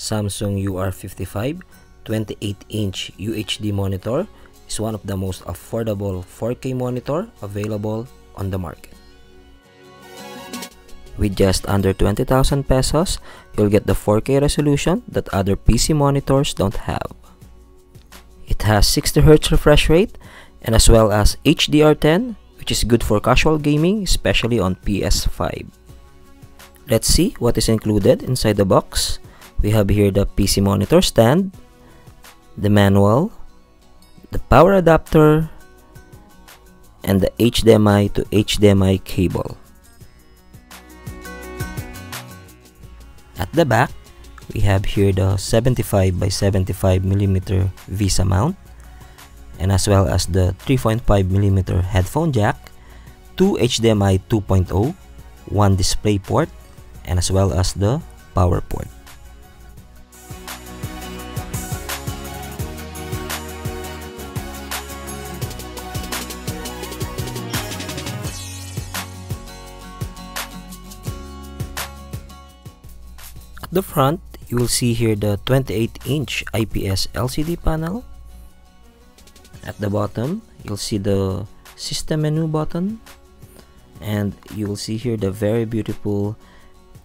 Samsung UR55 28-inch UHD monitor is one of the most affordable 4K monitor available on the market. With just under 20,000 pesos, you'll get the 4K resolution that other PC monitors don't have. It has 60Hz refresh rate and as well as HDR10 which is good for casual gaming especially on PS5. Let's see what is included inside the box. We have here the PC monitor stand, the manual, the power adapter, and the HDMI to HDMI cable. At the back, we have here the 75 by 75 millimeter VESA mount and as well as the 3.5 millimeter headphone jack, two HDMI 2.0, one display port, and as well as the power port. The front, you will see here the 28-inch IPS LCD panel. At the bottom, you'll see the system menu button. And you will see here the very beautiful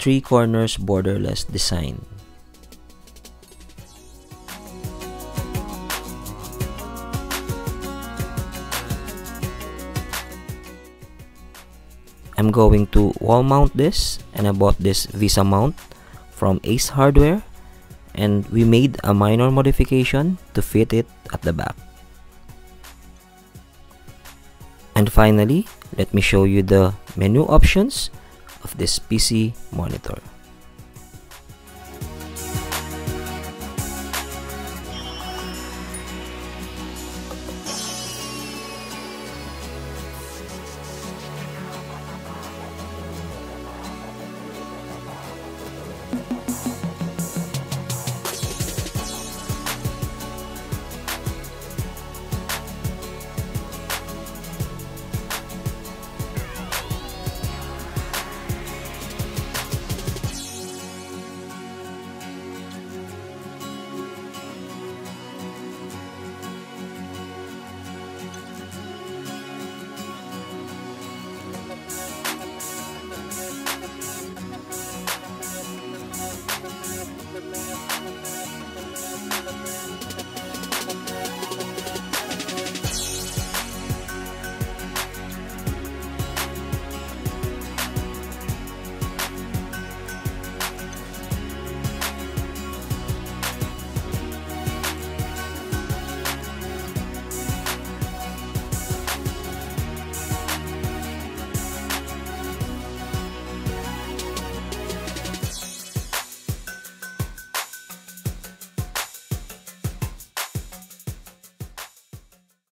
three corners borderless design. I'm going to wall mount this and I bought this VESA mount from Ace Hardware and we made a minor modification to fit it at the back. And finally, let me show you the menu options of this PC monitor.